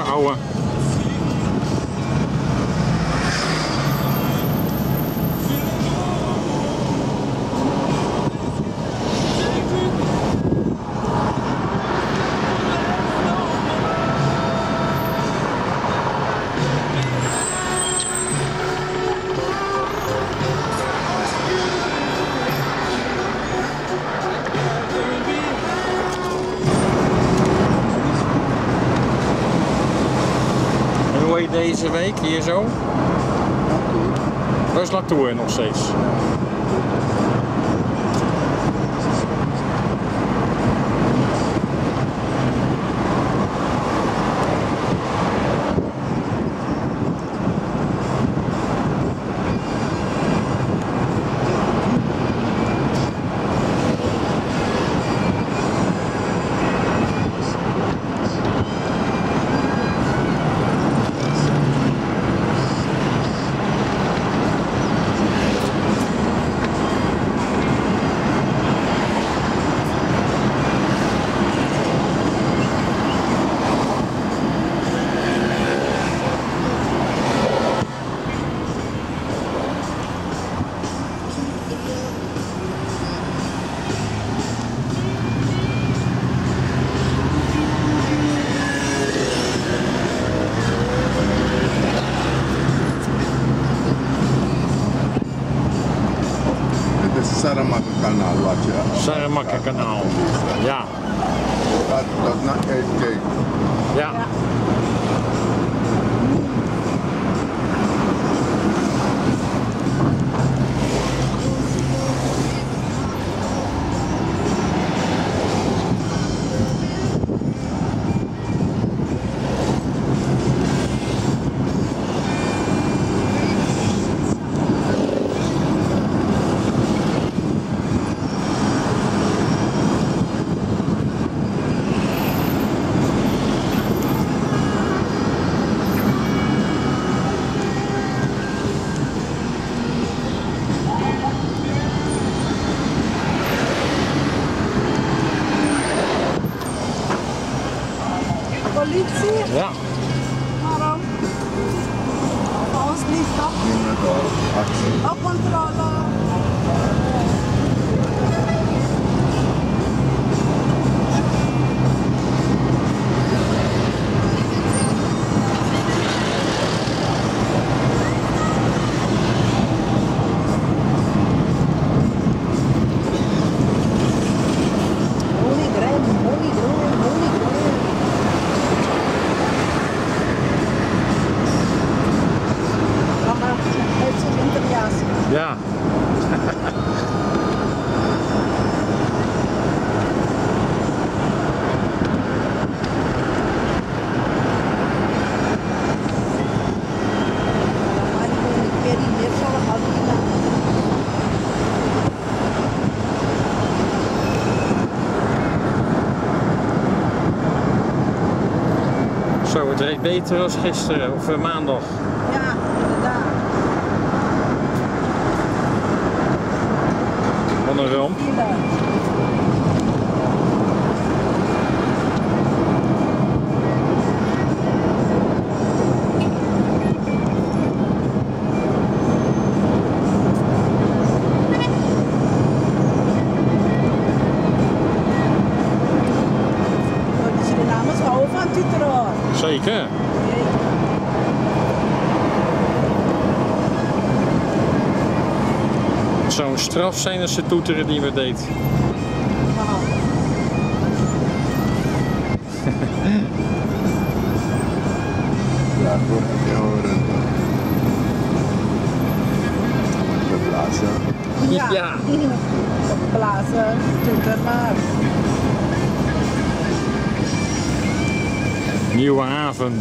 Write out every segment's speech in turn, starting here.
our week hier zo? Dat is Latour nog steeds. Het reed beter als gisteren of eh, maandag. Ja, inderdaad. Wat een ramp. Zeker. Het zou een straf zijn als ze toeteren die we deed. Ja, goed. Je horen. De blazen. Ja. Ja. Blazen, tuter maar. Nieuwe haven.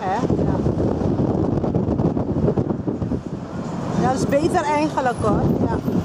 Ja. ja. dat is beter eigenlijk hoor. Ja.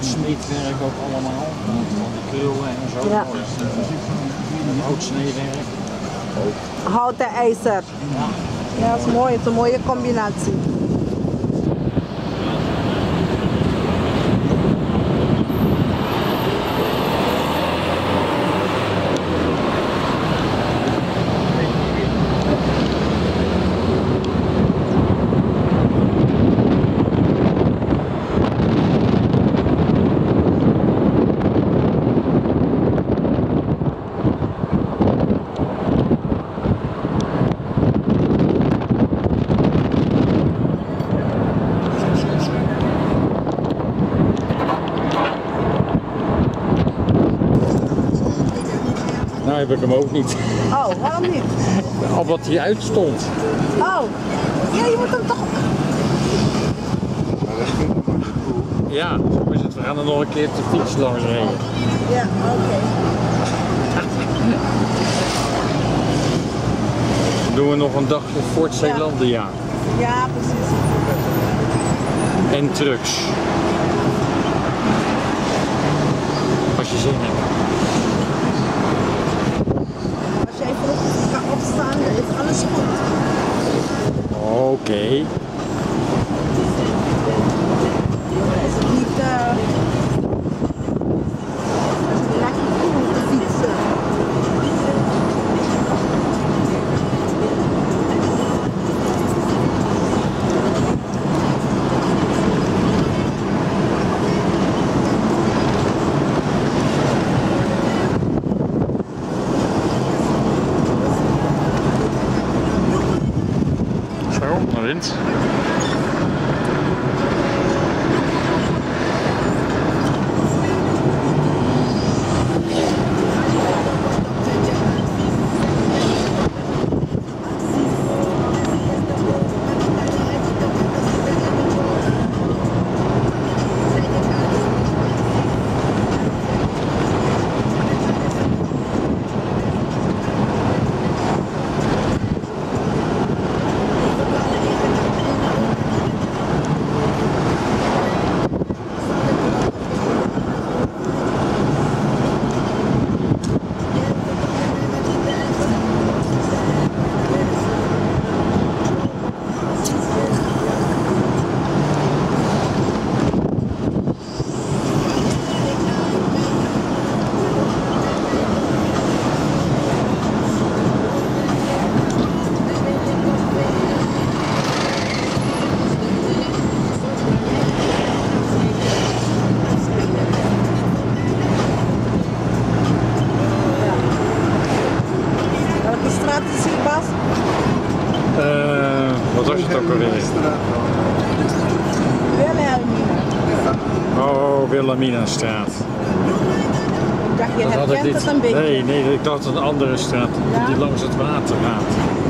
Dat smeedwerk ook allemaal. Van die krullen en zo. Ja. Dat houtsneewerk. Hout en ijzer. Ja, dat is mooi. Het is een mooie combinatie. Heb ik hem ook niet. Oh, waarom niet? Al wat hij uitstond. Oh, ja, je moet hem toch... Ja, zo is het. We gaan er nog een keer op de fiets langs rijden. Ja, oké. Dan doen we nog een dagje Fort Zeelandia. Ja, precies. En trucks. Als je zin hebt. Fahren, da ist alles gut. Okay. Wilhelminastraat. dacht, je herkent het een beetje. Nee, nee, ik dacht een andere straat die langs het water gaat.